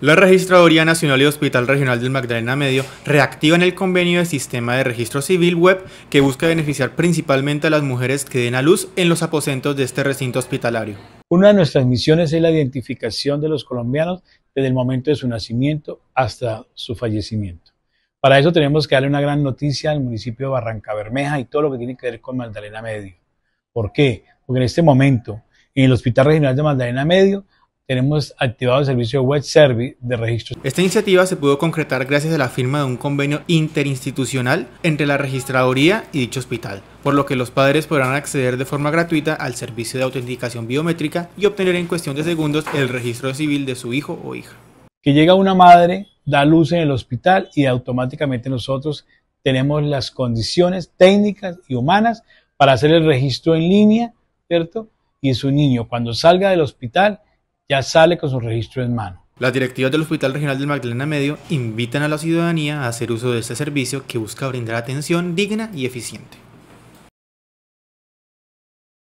La Registraduría Nacional y Hospital Regional del Magdalena Medio reactivan el convenio de Sistema de Registro Civil Web que busca beneficiar principalmente a las mujeres que den a luz en los aposentos de este recinto hospitalario. Una de nuestras misiones es la identificación de los colombianos desde el momento de su nacimiento hasta su fallecimiento. Para eso tenemos que darle una gran noticia al municipio de Barranca Bermeja y todo lo que tiene que ver con Magdalena Medio. ¿Por qué? Porque en este momento, en el Hospital Regional de Magdalena Medio, tenemos activado el servicio web service de registro. Esta iniciativa se pudo concretar gracias a la firma de un convenio interinstitucional entre la registraduría y dicho hospital, por lo que los padres podrán acceder de forma gratuita al servicio de autenticación biométrica y obtener en cuestión de segundos el registro civil de su hijo o hija. Que llega una madre, da luz en el hospital y automáticamente nosotros tenemos las condiciones técnicas y humanas para hacer el registro en línea, ¿cierto? Y su niño cuando salga del hospital ya sale con su registro en mano. Las directivas del Hospital Regional del Magdalena Medio invitan a la ciudadanía a hacer uso de este servicio que busca brindar atención digna y eficiente.